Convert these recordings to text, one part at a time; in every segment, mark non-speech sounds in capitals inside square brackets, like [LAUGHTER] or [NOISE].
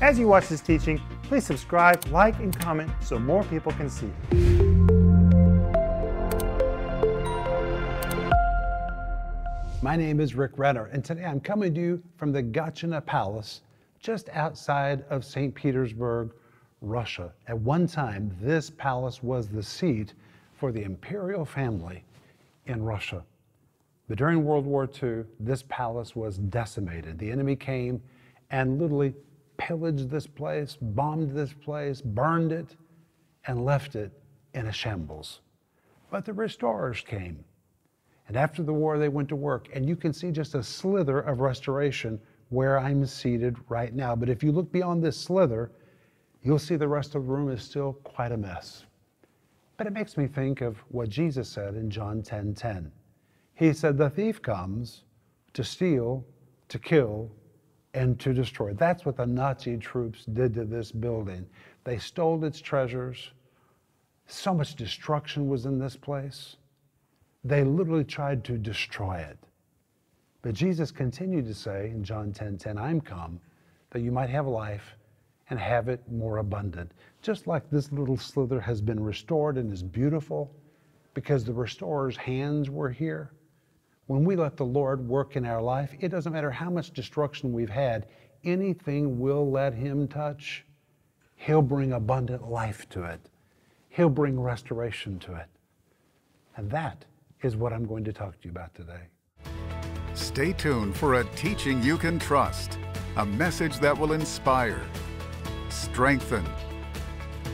As you watch this teaching, please subscribe, like, and comment so more people can see. My name is Rick Renner, and today I'm coming to you from the Gatchina Palace just outside of St. Petersburg, Russia. At one time, this palace was the seat for the imperial family in Russia. But during World War II, this palace was decimated. The enemy came and literally pillaged this place, bombed this place, burned it, and left it in a shambles. But the restorers came. And after the war, they went to work. And you can see just a slither of restoration where I'm seated right now. But if you look beyond this slither, you'll see the rest of the room is still quite a mess. But it makes me think of what Jesus said in John 10 10. He said, The thief comes to steal, to kill, and to destroy. That's what the Nazi troops did to this building. They stole its treasures. So much destruction was in this place. They literally tried to destroy it. But Jesus continued to say in John 10 10, I'm come that you might have life and have it more abundant. Just like this little slither has been restored and is beautiful because the restorer's hands were here. When we let the Lord work in our life, it doesn't matter how much destruction we've had, anything we'll let Him touch, He'll bring abundant life to it. He'll bring restoration to it. And that is what I'm going to talk to you about today. Stay tuned for a teaching you can trust, a message that will inspire, strengthen,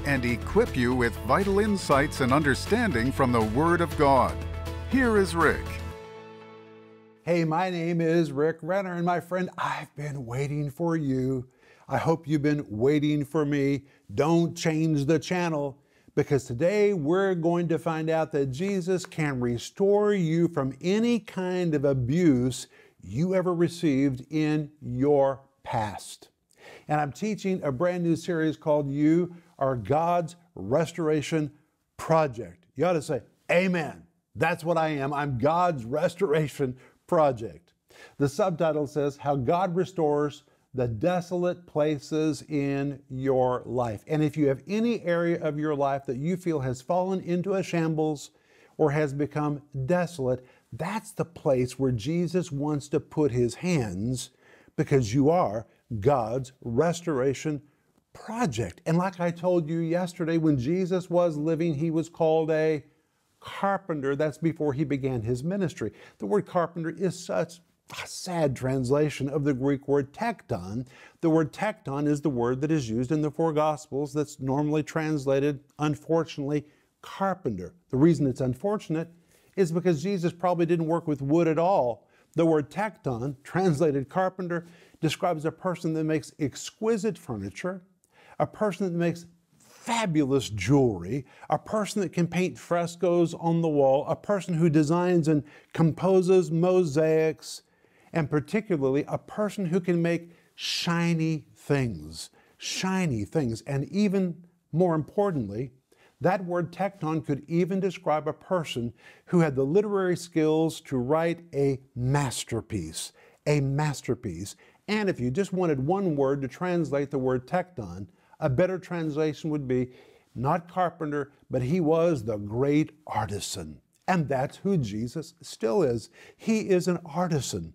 and equip you with vital insights and understanding from the Word of God. Here is Rick. Hey, my name is Rick Renner, and my friend, I've been waiting for you. I hope you've been waiting for me. Don't change the channel because today we're going to find out that Jesus can restore you from any kind of abuse you ever received in your past. And I'm teaching a brand new series called You Are God's Restoration Project. You ought to say, Amen. That's what I am. I'm God's restoration project. The subtitle says How God Restores the Desolate Places in Your Life. And if you have any area of your life that you feel has fallen into a shambles or has become desolate, that's the place where Jesus wants to put his hands because you are God's restoration project. And like I told you yesterday, when Jesus was living, he was called a carpenter. That's before he began his ministry. The word carpenter is such a sad translation of the Greek word tekton. The word tekton is the word that is used in the four Gospels that's normally translated, unfortunately, carpenter. The reason it's unfortunate is because Jesus probably didn't work with wood at all. The word tekton, translated carpenter, describes a person that makes exquisite furniture, a person that makes fabulous jewelry, a person that can paint frescoes on the wall, a person who designs and composes mosaics, and particularly a person who can make shiny things, shiny things. And even more importantly, that word tekton could even describe a person who had the literary skills to write a masterpiece, a masterpiece. And if you just wanted one word to translate the word tekton, a better translation would be not carpenter, but he was the great artisan. And that's who Jesus still is. He is an artisan.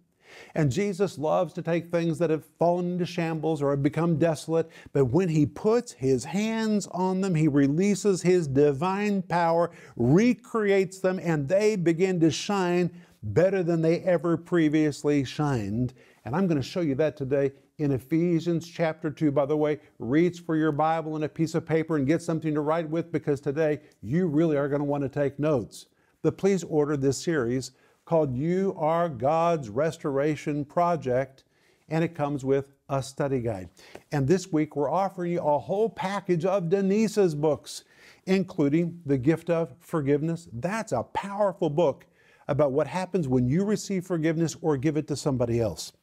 And Jesus loves to take things that have fallen into shambles or have become desolate, but when He puts His hands on them, He releases His divine power, recreates them, and they begin to shine better than they ever previously shined. And I'm going to show you that today in Ephesians chapter 2. By the way, reach for your Bible and a piece of paper and get something to write with because today you really are going to want to take notes. But please order this series called You Are God's Restoration Project, and it comes with a study guide. And this week we're offering you a whole package of Denise's books, including The Gift of Forgiveness. That's a powerful book about what happens when you receive forgiveness or give it to somebody else.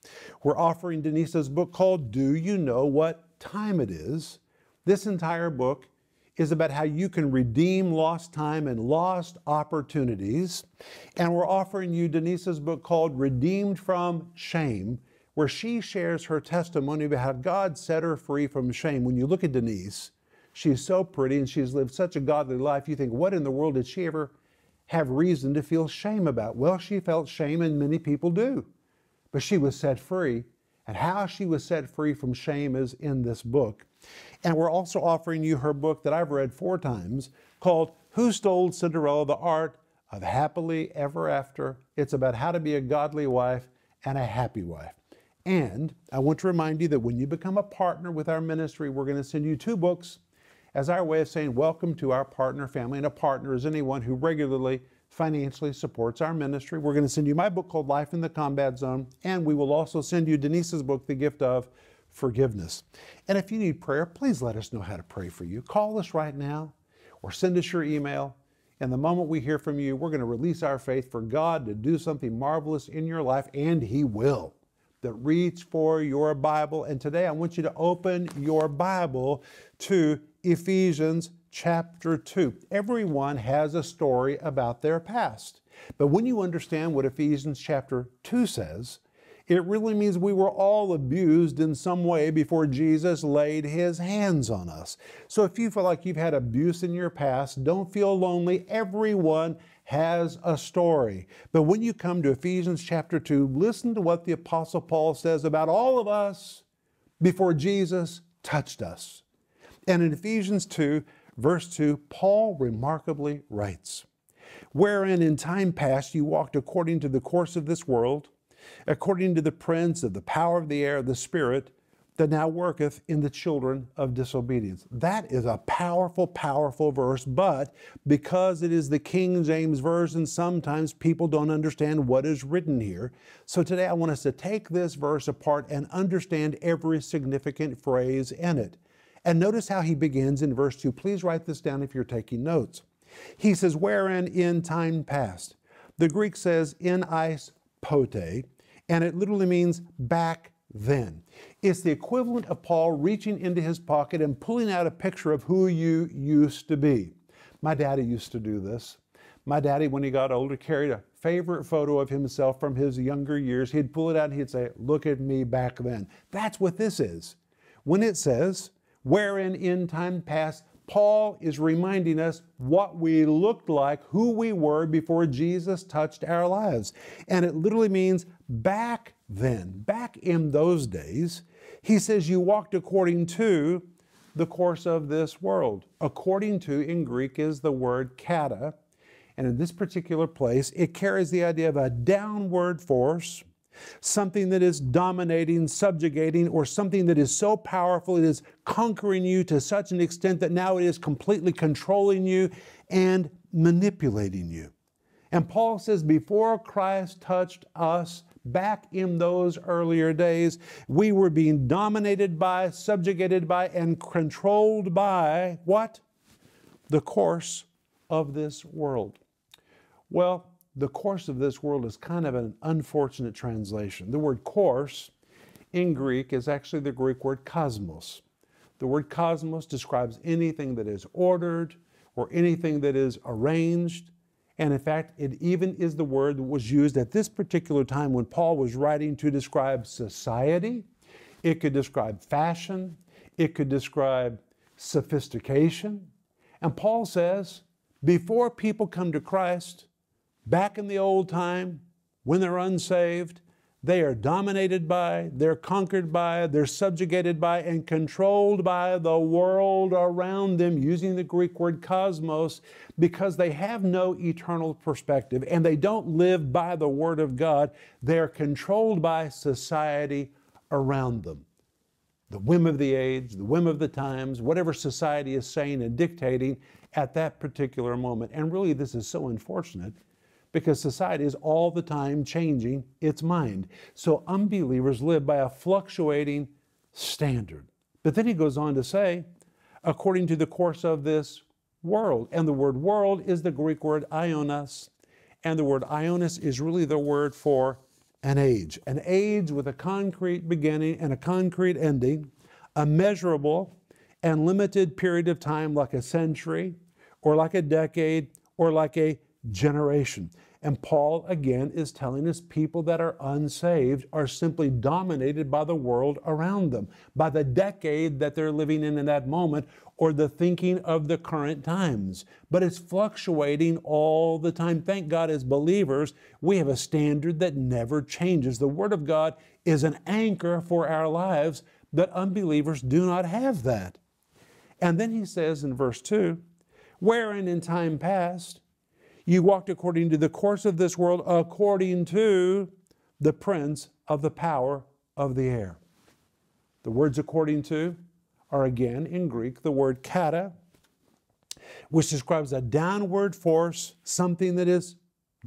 We're offering Denise's book called Do You Know What Time It Is? This entire book is about how you can redeem lost time and lost opportunities. And we're offering you Denise's book called Redeemed from Shame, where she shares her testimony about how God set her free from shame. When you look at Denise, she's so pretty and she's lived such a godly life. You think, what in the world did she ever have reason to feel shame about? Well, she felt shame, and many people do. But she was set free. And how she was set free from shame is in this book. And we're also offering you her book that I've read four times called Who Stole Cinderella? The Art of Happily Ever After. It's about how to be a godly wife and a happy wife. And I want to remind you that when you become a partner with our ministry, we're going to send you two books as our way of saying welcome to our partner family. And a partner is anyone who regularly financially supports our ministry. We're going to send you my book called Life in the Combat Zone, and we will also send you Denise's book, The Gift of Forgiveness. And if you need prayer, please let us know how to pray for you. Call us right now or send us your email. And the moment we hear from you, we're going to release our faith for God to do something marvelous in your life, and He will that reads for your Bible. And today I want you to open your Bible to Ephesians chapter 2. Everyone has a story about their past. But when you understand what Ephesians chapter 2 says, it really means we were all abused in some way before Jesus laid his hands on us. So if you feel like you've had abuse in your past, don't feel lonely. Everyone has a story. But when you come to Ephesians chapter 2, listen to what the Apostle Paul says about all of us before Jesus touched us. And in Ephesians 2, verse 2, Paul remarkably writes, Wherein in time past you walked according to the course of this world, according to the prince of the power of the air, the Spirit, that now worketh in the children of disobedience. That is a powerful, powerful verse, but because it is the King James Version, sometimes people don't understand what is written here. So today I want us to take this verse apart and understand every significant phrase in it. And notice how he begins in verse 2. Please write this down if you're taking notes. He says, Wherein in time past. The Greek says in eis pote, and it literally means back then. It's the equivalent of Paul reaching into his pocket and pulling out a picture of who you used to be. My daddy used to do this. My daddy, when he got older, carried a favorite photo of himself from his younger years. He'd pull it out and he'd say, Look at me back then. That's what this is. When it says, Wherein in time past, Paul is reminding us what we looked like, who we were before Jesus touched our lives. And it literally means back then, back in those days, he says you walked according to the course of this world. According to in Greek is the word kata. And in this particular place, it carries the idea of a downward force, something that is dominating, subjugating, or something that is so powerful it is conquering you to such an extent that now it is completely controlling you and manipulating you. And Paul says, before Christ touched us, back in those earlier days, we were being dominated by, subjugated by, and controlled by what? The course of this world. Well, the course of this world is kind of an unfortunate translation. The word course in Greek is actually the Greek word cosmos. The word cosmos describes anything that is ordered or anything that is arranged and in fact, it even is the word that was used at this particular time when Paul was writing to describe society. It could describe fashion. It could describe sophistication. And Paul says, before people come to Christ, back in the old time, when they're unsaved, they are dominated by, they're conquered by, they're subjugated by, and controlled by the world around them, using the Greek word cosmos, because they have no eternal perspective and they don't live by the Word of God. They're controlled by society around them. The whim of the age, the whim of the times, whatever society is saying and dictating at that particular moment. And really, this is so unfortunate because society is all the time changing its mind. So unbelievers live by a fluctuating standard. But then he goes on to say, according to the course of this world. And the word world is the Greek word ionos. And the word ionos is really the word for an age. An age with a concrete beginning and a concrete ending, a measurable and limited period of time like a century or like a decade or like a generation. And Paul, again, is telling us people that are unsaved are simply dominated by the world around them, by the decade that they're living in in that moment, or the thinking of the current times. But it's fluctuating all the time. Thank God, as believers, we have a standard that never changes. The Word of God is an anchor for our lives, but unbelievers do not have that. And then he says in verse 2 wherein in time past you walked according to the course of this world, according to the prince of the power of the air. The words according to are again in Greek the word kata, which describes a downward force, something that is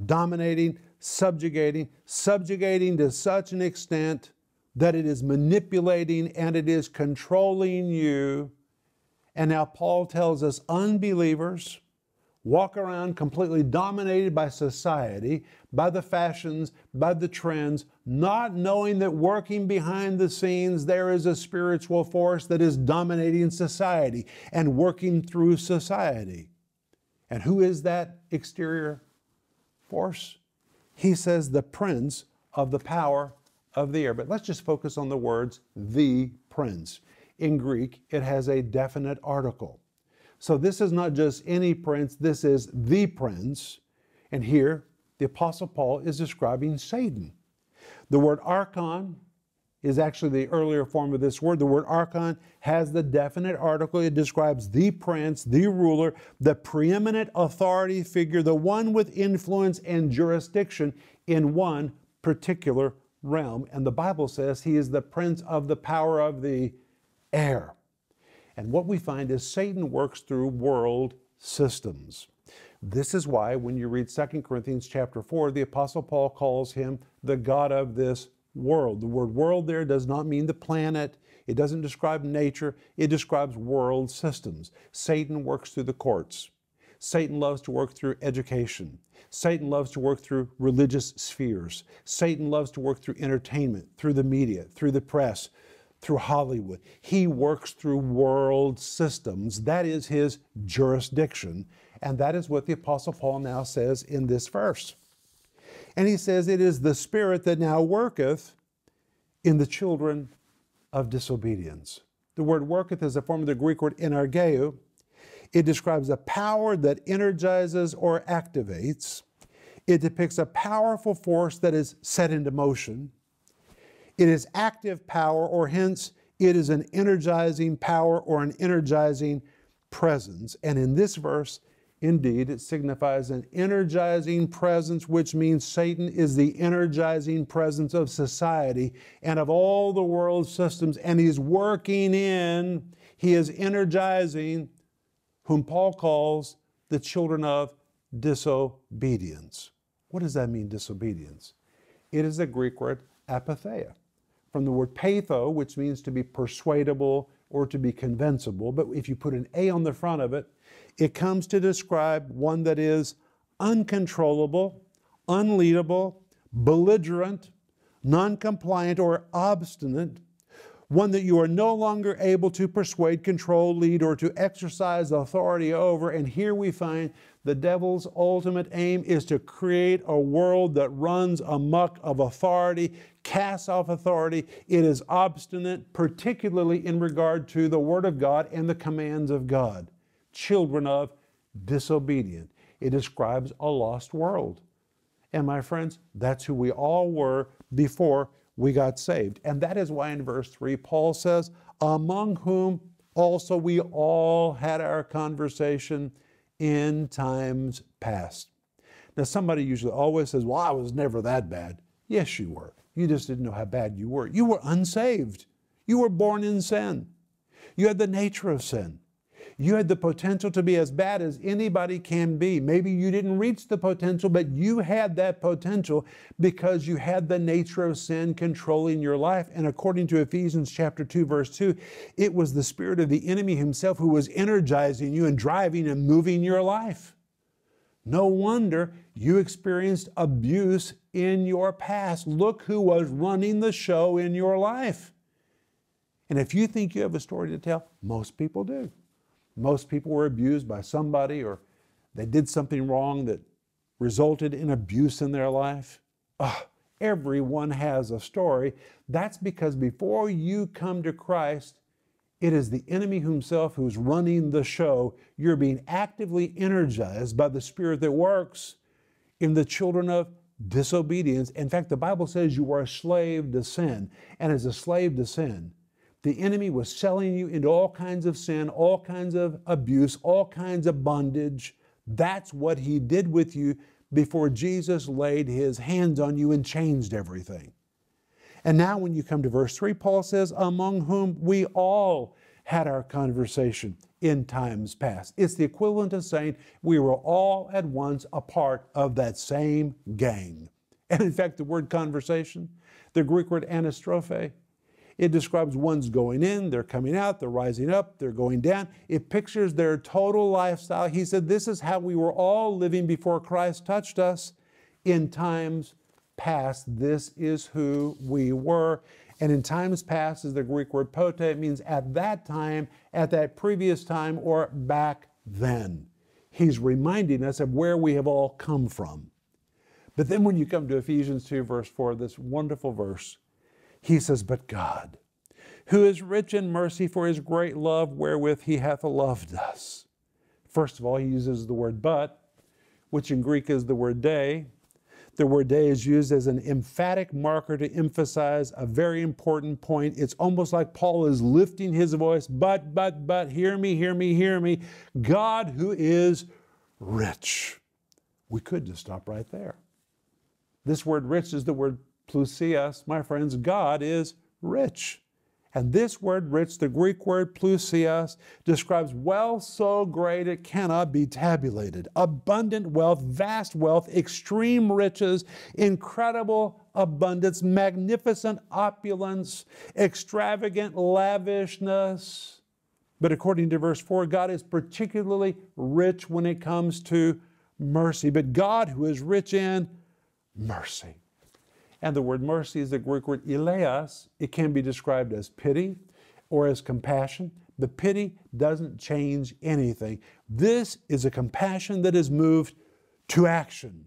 dominating, subjugating, subjugating to such an extent that it is manipulating and it is controlling you. And now Paul tells us unbelievers walk around completely dominated by society, by the fashions, by the trends, not knowing that working behind the scenes there is a spiritual force that is dominating society and working through society. And who is that exterior force? He says the prince of the power of the air. But let's just focus on the words the prince. In Greek, it has a definite article. So this is not just any prince, this is the prince. And here, the Apostle Paul is describing Satan. The word archon is actually the earlier form of this word. The word archon has the definite article. It describes the prince, the ruler, the preeminent authority figure, the one with influence and jurisdiction in one particular realm. And the Bible says he is the prince of the power of the air. And what we find is Satan works through world systems. This is why when you read 2 Corinthians chapter 4, the apostle Paul calls him the god of this world. The word world there does not mean the planet. It doesn't describe nature. It describes world systems. Satan works through the courts. Satan loves to work through education. Satan loves to work through religious spheres. Satan loves to work through entertainment, through the media, through the press, through Hollywood. He works through world systems. That is his jurisdiction. And that is what the Apostle Paul now says in this verse. And he says, It is the Spirit that now worketh in the children of disobedience. The word worketh is a form of the Greek word energeo. It describes a power that energizes or activates. It depicts a powerful force that is set into motion. It is active power, or hence it is an energizing power or an energizing presence. And in this verse, indeed, it signifies an energizing presence, which means Satan is the energizing presence of society and of all the world systems. And he's working in, he is energizing whom Paul calls the children of disobedience. What does that mean, disobedience? It is the Greek word, apeitheia from the word peitho, which means to be persuadable or to be convincible. But if you put an A on the front of it, it comes to describe one that is uncontrollable, unleadable, belligerent, non compliant, or obstinate, one that you are no longer able to persuade, control, lead, or to exercise authority over. And here we find the devil's ultimate aim is to create a world that runs amuck of authority, casts off authority. It is obstinate, particularly in regard to the Word of God and the commands of God. Children of disobedient. It describes a lost world. And my friends, that's who we all were before we got saved. And that is why in verse 3, Paul says, Among whom also we all had our conversation in times past. Now, somebody usually always says, Well, I was never that bad. Yes, you were. You just didn't know how bad you were. You were unsaved. You were born in sin. You had the nature of sin. You had the potential to be as bad as anybody can be. Maybe you didn't reach the potential, but you had that potential because you had the nature of sin controlling your life. And according to Ephesians chapter 2 verse 2, it was the spirit of the enemy himself who was energizing you and driving and moving your life. No wonder you experienced abuse in your past. Look who was running the show in your life. And if you think you have a story to tell, most people do. Most people were abused by somebody or they did something wrong that resulted in abuse in their life? Oh, everyone has a story. That's because before you come to Christ, it is the enemy himself who's running the show. You're being actively energized by the Spirit that works in the children of disobedience. In fact, the Bible says you are a slave to sin. And as a slave to sin, the enemy was selling you into all kinds of sin, all kinds of abuse, all kinds of bondage. That's what he did with you before Jesus laid his hands on you and changed everything. And now, when you come to verse 3, Paul says, Among whom we all had our conversation in times past. It's the equivalent of saying we were all at once a part of that same gang. And in fact, the word conversation, the Greek word anastrophe, it describes one's going in, they're coming out, they're rising up, they're going down. It pictures their total lifestyle. He said, This is how we were all living before Christ touched us in times past. This is who we were. And in times past is the Greek word pote. It means at that time, at that previous time, or back then. He's reminding us of where we have all come from. But then when you come to Ephesians 2, verse 4, this wonderful verse, he says, But God, who is rich in mercy for his great love wherewith he hath loved us. First of all, he uses the word but, which in Greek is the word de. The word de is used as an emphatic marker to emphasize a very important point. It's almost like Paul is lifting his voice, but, but, but, hear me, hear me, hear me. God who is rich. We could just stop right there. This word rich is the word plousios, my friends, God is rich. And this word rich, the Greek word plousios, describes wealth so great it cannot be tabulated. Abundant wealth, vast wealth, extreme riches, incredible abundance, magnificent opulence, extravagant lavishness. But according to verse 4, God is particularly rich when it comes to mercy. But God, who is rich in mercy. And the word mercy is the Greek word eleos. It can be described as pity or as compassion. The pity doesn't change anything. This is a compassion that is moved to action.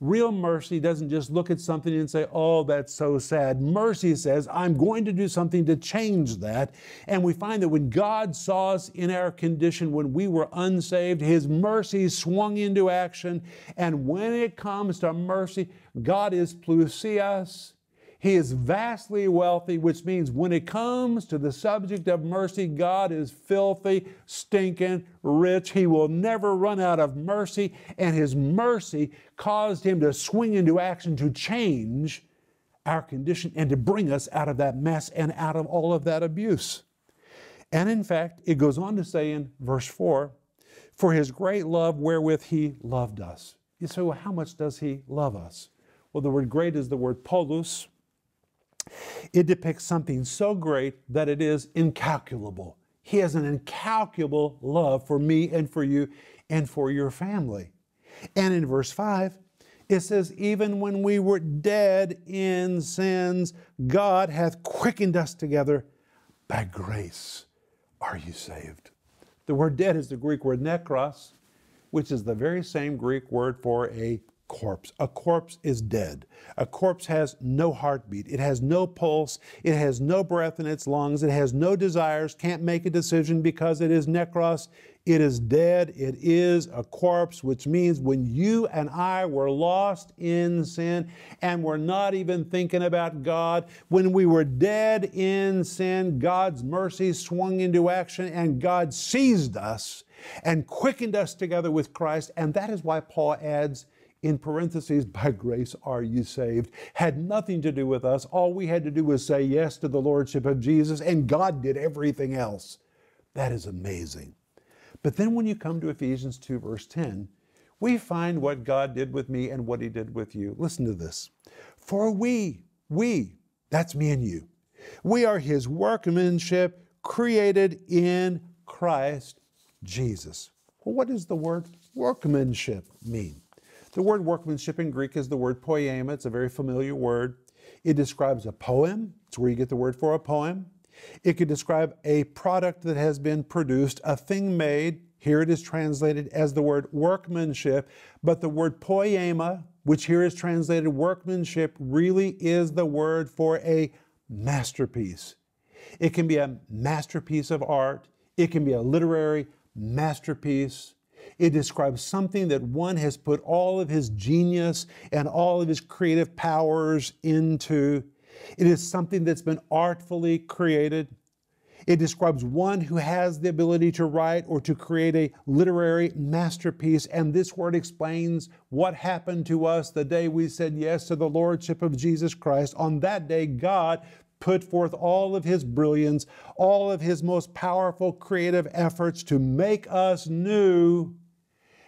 Real mercy doesn't just look at something and say, oh, that's so sad. Mercy says, I'm going to do something to change that. And we find that when God saw us in our condition when we were unsaved, His mercy swung into action. And when it comes to mercy, God is plousios, he is vastly wealthy, which means when it comes to the subject of mercy, God is filthy, stinking, rich. He will never run out of mercy, and His mercy caused Him to swing into action to change our condition and to bring us out of that mess and out of all of that abuse. And in fact, it goes on to say in verse 4 For His great love wherewith He loved us. You say, well, how much does He love us? Well, the word great is the word polus it depicts something so great that it is incalculable. He has an incalculable love for me and for you and for your family. And in verse 5, it says, Even when we were dead in sins, God hath quickened us together. By grace are you saved. The word dead is the Greek word nekros, which is the very same Greek word for a corpse. A corpse is dead. A corpse has no heartbeat. It has no pulse. It has no breath in its lungs. It has no desires, can't make a decision because it is nekros. It is dead. It is a corpse, which means when you and I were lost in sin and were not even thinking about God, when we were dead in sin, God's mercy swung into action and God seized us and quickened us together with Christ. And that is why Paul adds, in parentheses, [LAUGHS] by grace are you saved, had nothing to do with us. All we had to do was say yes to the Lordship of Jesus, and God did everything else. That is amazing. But then when you come to Ephesians 2, verse 10, we find what God did with me and what He did with you. Listen to this. For we, we, that's me and you, we are His workmanship created in Christ Jesus. Well, what does the word workmanship mean? The word workmanship in Greek is the word poema. It's a very familiar word. It describes a poem. It's where you get the word for a poem. It could describe a product that has been produced, a thing made. Here it is translated as the word workmanship, but the word poema, which here is translated workmanship, really is the word for a masterpiece. It can be a masterpiece of art, it can be a literary masterpiece. It describes something that one has put all of his genius and all of his creative powers into. It is something that's been artfully created. It describes one who has the ability to write or to create a literary masterpiece. And this word explains what happened to us the day we said yes to the Lordship of Jesus Christ. On that day, God put forth all of his brilliance, all of his most powerful creative efforts to make us new.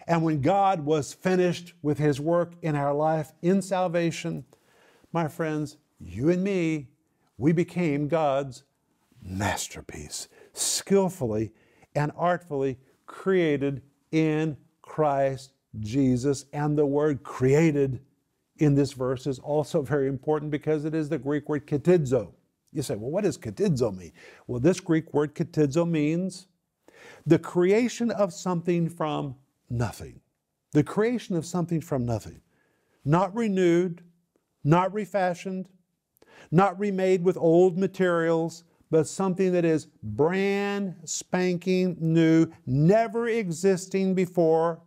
And when God was finished with his work in our life in salvation, my friends, you and me, we became God's masterpiece, skillfully and artfully created in Christ Jesus. And the word created in this verse is also very important because it is the Greek word katidzo. You say, well, what does katidzo mean? Well, this Greek word katidzo means the creation of something from nothing. The creation of something from nothing. Not renewed, not refashioned, not remade with old materials, but something that is brand spanking new, never existing before.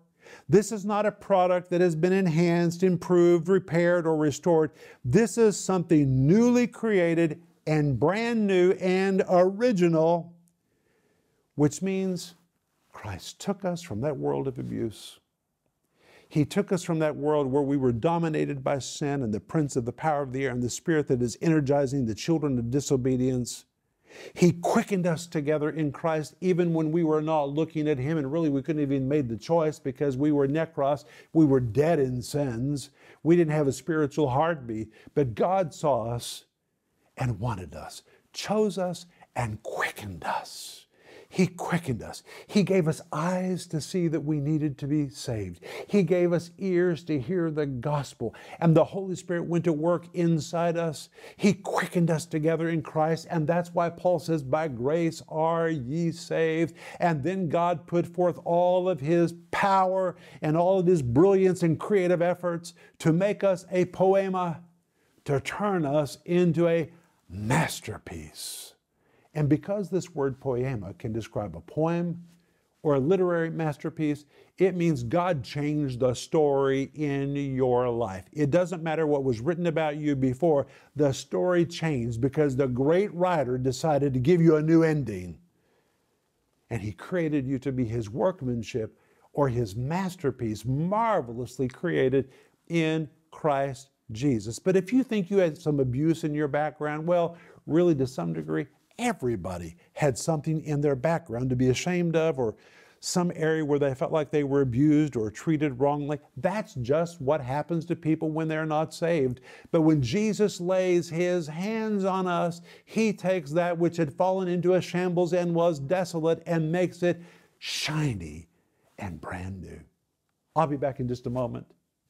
This is not a product that has been enhanced, improved, repaired, or restored. This is something newly created and brand new and original, which means Christ took us from that world of abuse. He took us from that world where we were dominated by sin and the prince of the power of the air and the spirit that is energizing the children of disobedience. He quickened us together in Christ even when we were not looking at Him, and really we couldn't even made the choice because we were nekros, we were dead in sins. We didn't have a spiritual heartbeat, but God saw us and wanted us, chose us and quickened us. He quickened us. He gave us eyes to see that we needed to be saved. He gave us ears to hear the gospel. And the Holy Spirit went to work inside us. He quickened us together in Christ. And that's why Paul says, By grace are ye saved. And then God put forth all of His power and all of His brilliance and creative efforts to make us a poema, to turn us into a masterpiece. And because this word poema can describe a poem or a literary masterpiece, it means God changed the story in your life. It doesn't matter what was written about you before, the story changed because the great writer decided to give you a new ending. And he created you to be his workmanship or his masterpiece, marvelously created in Christ Jesus. But if you think you had some abuse in your background, well, really to some degree, everybody had something in their background to be ashamed of or some area where they felt like they were abused or treated wrongly. That's just what happens to people when they're not saved. But when Jesus lays his hands on us, he takes that which had fallen into a shambles and was desolate and makes it shiny and brand new. I'll be back in just a moment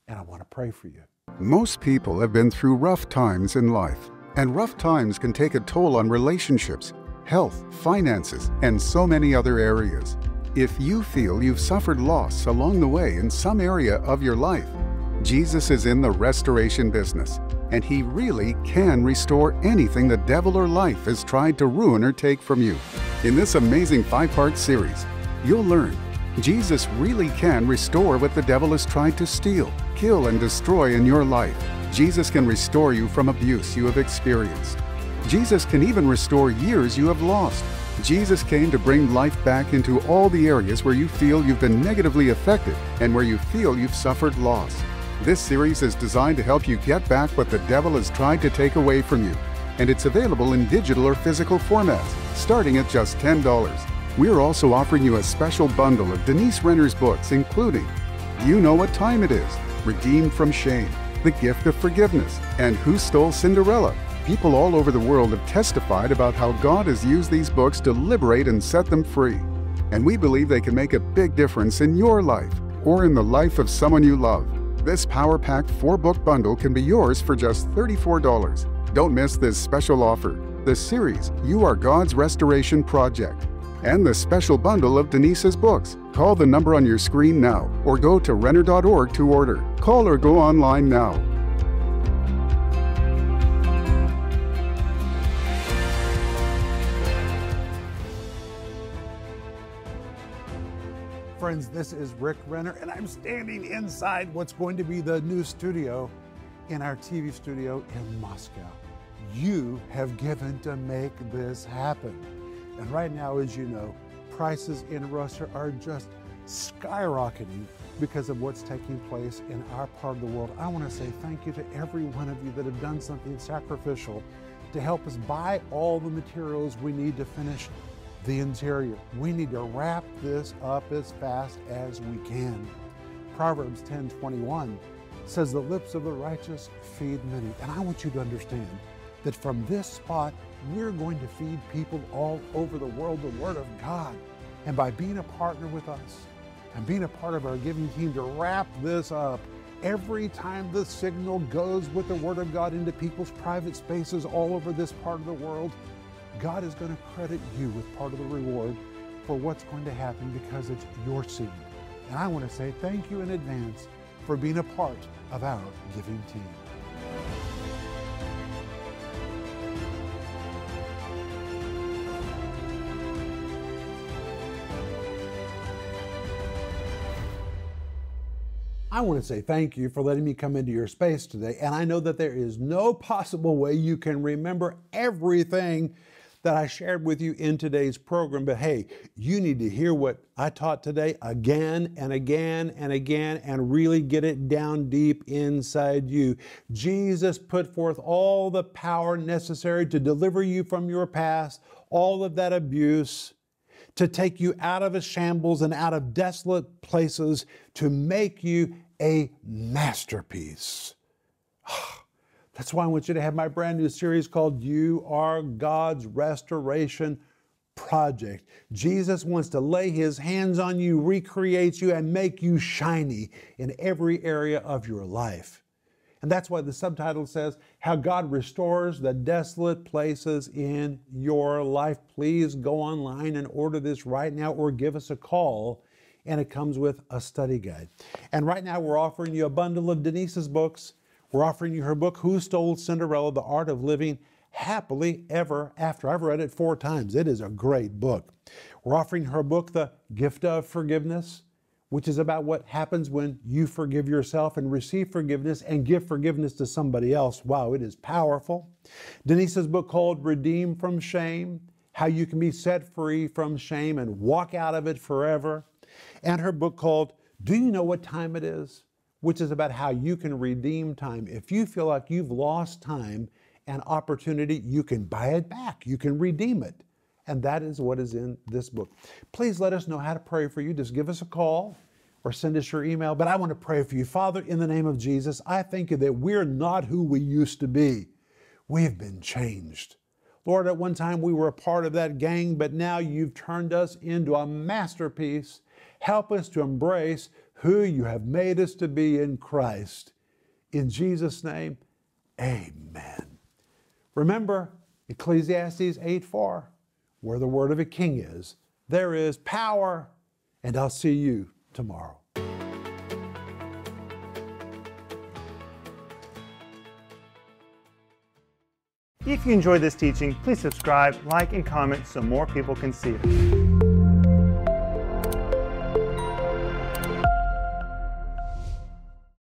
and I want to pray for you. Most people have been through rough times in life. And rough times can take a toll on relationships, health, finances, and so many other areas. If you feel you've suffered loss along the way in some area of your life, Jesus is in the restoration business, and He really can restore anything the devil or life has tried to ruin or take from you. In this amazing five part series, you'll learn Jesus really can restore what the devil has tried to steal, kill, and destroy in your life. Jesus can restore you from abuse you have experienced. Jesus can even restore years you have lost. Jesus came to bring life back into all the areas where you feel you've been negatively affected and where you feel you've suffered loss. This series is designed to help you get back what the devil has tried to take away from you, and it's available in digital or physical formats, starting at just $10. We're also offering you a special bundle of Denise Renner's books, including You Know What Time It Is, Redeemed from Shame, the Gift of Forgiveness, and Who Stole Cinderella. People all over the world have testified about how God has used these books to liberate and set them free. And we believe they can make a big difference in your life or in the life of someone you love. This power packed four book bundle can be yours for just $34. Don't miss this special offer. The series, You Are God's Restoration Project. And the special bundle of Denise's books. Call the number on your screen now or go to Renner.org to order. Call or go online now. Friends, this is Rick Renner, and I'm standing inside what's going to be the new studio in our TV studio in Moscow. You have given to make this happen. And right now, as you know, prices in Russia are just skyrocketing because of what's taking place in our part of the world. I want to say thank you to every one of you that have done something sacrificial to help us buy all the materials we need to finish the interior. We need to wrap this up as fast as we can. Proverbs 10:21 says the lips of the righteous feed many. And I want you to understand that from this spot we're going to feed people all over the world the word of God. And by being a partner with us and being a part of our giving team to wrap this up, every time the signal goes with the Word of God into people's private spaces all over this part of the world, God is going to credit you with part of the reward for what's going to happen because it's your seed. And I want to say thank you in advance for being a part of our giving team. I want to say thank you for letting me come into your space today. And I know that there is no possible way you can remember everything that I shared with you in today's program. But hey, you need to hear what I taught today again and again and again and really get it down deep inside you. Jesus put forth all the power necessary to deliver you from your past, all of that abuse to take you out of a shambles and out of desolate places to make you a masterpiece. [SIGHS] That's why I want you to have my brand new series called You Are God's Restoration Project. Jesus wants to lay his hands on you, recreate you, and make you shiny in every area of your life. And that's why the subtitle says, How God Restores the Desolate Places in Your Life. Please go online and order this right now or give us a call. And it comes with a study guide. And right now, we're offering you a bundle of Denise's books. We're offering you her book, Who Stole Cinderella? The Art of Living Happily Ever After. I've read it four times. It is a great book. We're offering her book, The Gift of Forgiveness which is about what happens when you forgive yourself and receive forgiveness and give forgiveness to somebody else. Wow, it is powerful. Denise's book called Redeem from Shame How You Can Be Set Free from Shame and Walk Out of It Forever. And her book called Do You Know What Time It Is? which is about how you can redeem time. If you feel like you've lost time and opportunity, you can buy it back, you can redeem it. And that is what is in this book. Please let us know how to pray for you. Just give us a call or send us your email. But I want to pray for you. Father, in the name of Jesus, I thank you that we're not who we used to be. We've been changed. Lord, at one time we were a part of that gang, but now you've turned us into a masterpiece. Help us to embrace who you have made us to be in Christ. In Jesus' name, amen. Remember Ecclesiastes 8 4 where the word of a king is, there is power. And I'll see you tomorrow. If you enjoyed this teaching, please subscribe, like, and comment so more people can see it.